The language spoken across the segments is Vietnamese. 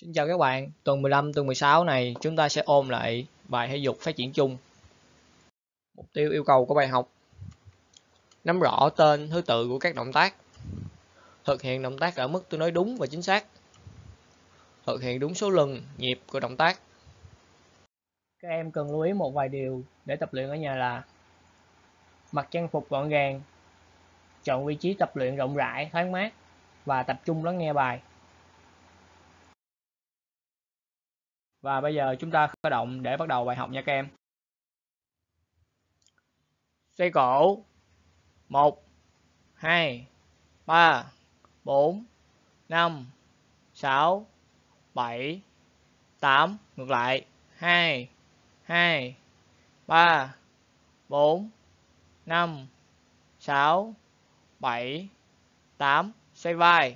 Xin chào các bạn, tuần 15, tuần 16 này chúng ta sẽ ôn lại bài thể dục phát triển chung. Mục tiêu yêu cầu của bài học. Nắm rõ tên, thứ tự của các động tác. Thực hiện động tác ở mức tương đối đúng và chính xác. Thực hiện đúng số lần, nhịp của động tác. Các em cần lưu ý một vài điều để tập luyện ở nhà là Mặc trang phục gọn gàng Chọn vị trí tập luyện rộng rãi, thoáng mát Và tập trung lắng nghe bài. Và bây giờ chúng ta khởi động để bắt đầu bài học nha các em. Xây cổ 1 2 3 4 5 6 7 8 ngược lại. 2 2 3 4 5 6 7 8 xây vai.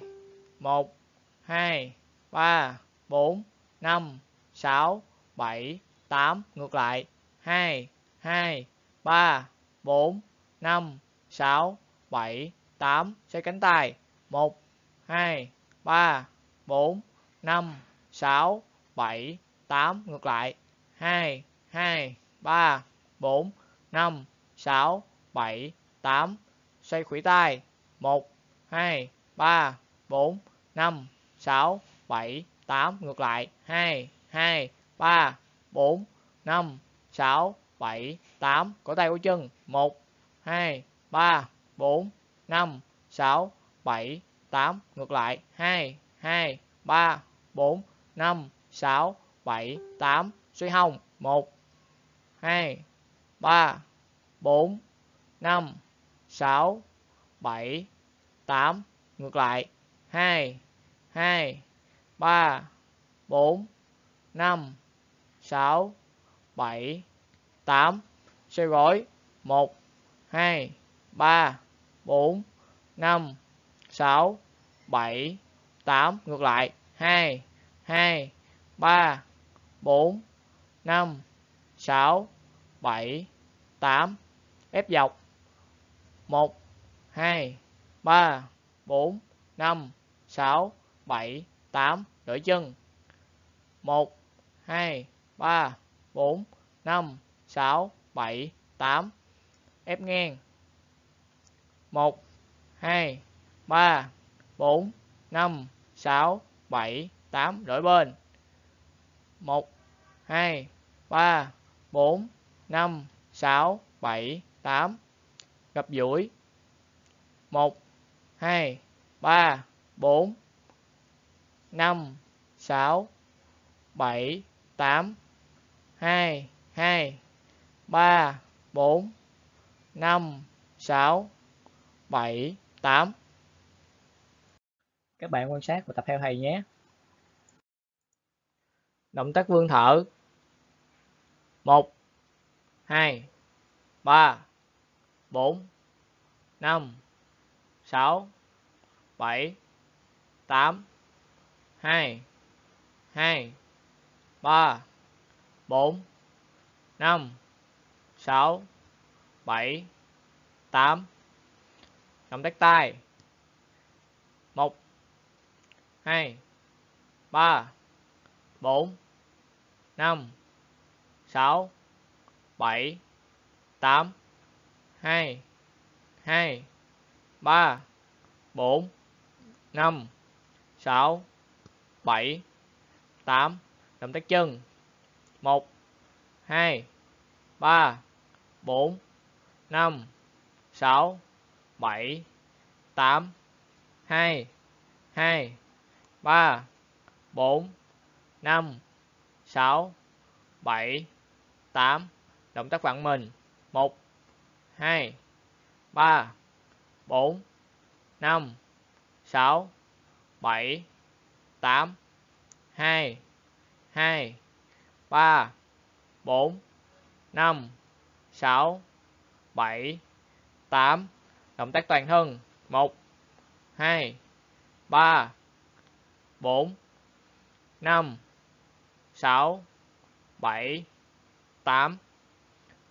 1 2 3 4 5 6, 7, 8, ngược lại. 2, 2, 3, 4, 5, 6, 7, 8, xoay cánh tay. 1, 2, 3, 4, 5, 6, 7, 8, ngược lại. 2, 2, 3, 4, 5, 6, 7, 8, xoay khuỷu tay. 1, 2, 3, 4, 5, 6, 7, 8, ngược lại. 2, 2, 3, 4, 5, 6, 7, 8. Cổ tay cổ chân. 1, 2, 3, 4, 5, 6, 7, 8. Ngược lại. 2, 2, 3, 4, 5, 6, 7, 8. Xoay hông. 1, 2, 3, 4, 5, 6, 7, 8. Ngược lại. 2, 2, 3, 4, 5, 6, 7, 8. Xoay gối 1, 2, 3, 4, 5, 6, 7, 8. Ngược lại 2, 2, 3, 4, 5, 6, 7, 8. Ép dọc 1, 2, 3, 4, 5, 6, 7, 8. Đổi chân 1, 2, 3, 4, 5, 6, 7, 8. Ép ngang. 1, 2, 3, 4, 5, 6, 7, 8. Đổi bên. 1, 2, 3, 4, 5, 6, 7, 8. Gập duỗi. 1, 2, 3, 4, 5, 6, 7, 8 2 2 3 4 5 6 7 8 Các bạn quan sát và tập theo thầy nhé. Động tác vươn thở. 1 2 3 4 5 6 7 8 2 2 3 4 5 6 7 8 Động tác tay. 1 2 3 4 5 6 7 8 2 2 3 4 5 6 7 8 động tác chân. 1 2 3 4 5 6 7 8 2 2 3 4 5 6 7 8 động tác vặn mình. 1 2 3 4 5 6 7 8 2 2, 3, 4, 5, 6, 7, 8. Động tác toàn thân. 1, 2, 3, 4, 5, 6, 7, 8.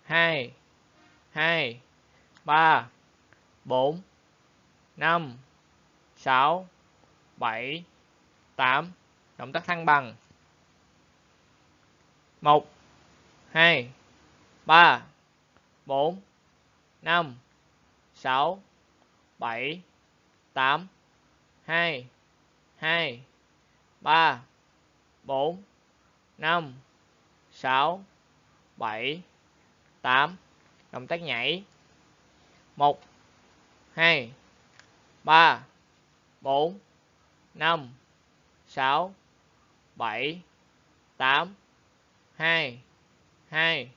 2, 2, 3, 4, 5, 6, 7, 8. động tác thăng bằng 1 2 3 4 5 6 7 8 2 2 3 4 5 6 7 8 động tác nhảy. 1 2 3 4 5 6 7 8 2 2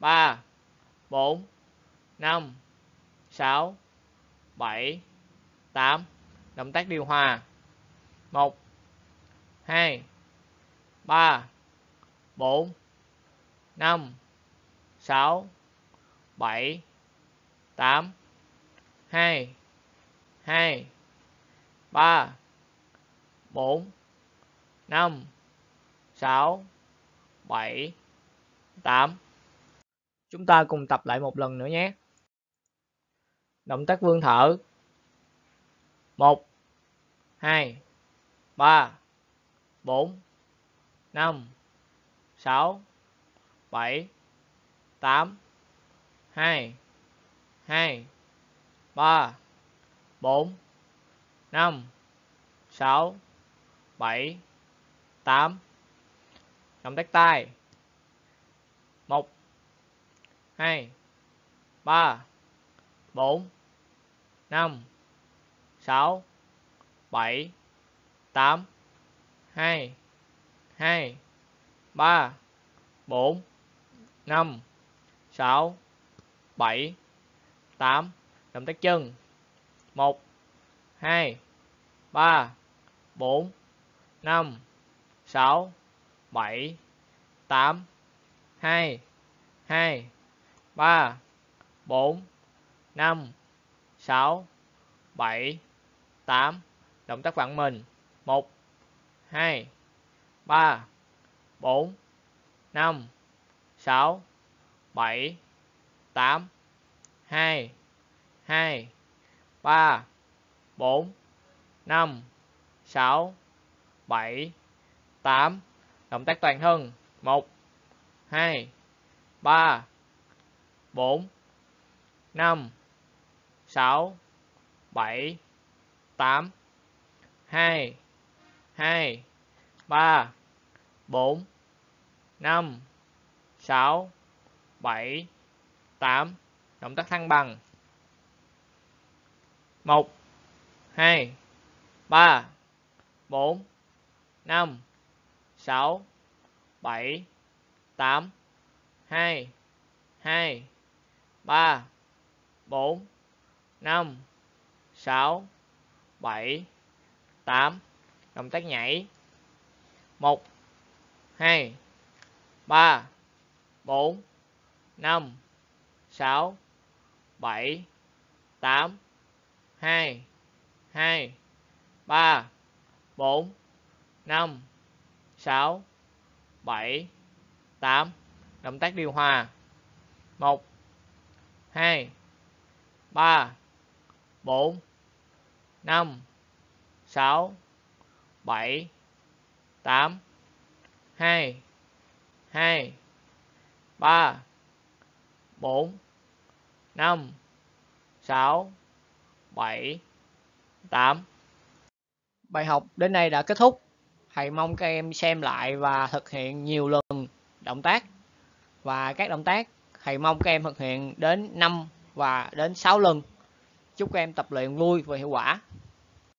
3 4 5 6 7 8 động tác điều hòa. 1 2 3 4 5 6 7 8 2 2 3 4 5 6 7 8 Chúng ta cùng tập lại một lần nữa nhé. Động tác vương thở. 1 2 3 4 5 6 7 8 2 2 3 4 5 6 7 8 Động tác tay. 1 2 3 4 5 6 7 8 2 2 3 4 5 6 7 8 động tác chân. 1 2 3 4 5 6 7 8 2 2 3 4 5 6 7 8 động tác vặn mình. 1 2 3 4 5 6 7 8 2 2 3 4 5 6 7 8 động tác toàn thân. 1 2 3 4 5 6 7 8 2 2 3 4 5 6 7 8 động tác thăng bằng. 1 2 3 4 5 6 7 8 2 2 3 4 5 6 7 8 động tác nhảy. 1 2 3 4 5 6 7 8 2 2 3 4 5 6 7 8 động tác điều hòa. 1 2 3 4 5 6 7 8 2 2 3 4 5 6 7 8 Bài học đến đây đã kết thúc. Thầy mong các em xem lại và thực hiện nhiều lần động tác. Và các động tác, thầy mong các em thực hiện đến 5 và đến 6 lần. Chúc các em tập luyện vui và hiệu quả.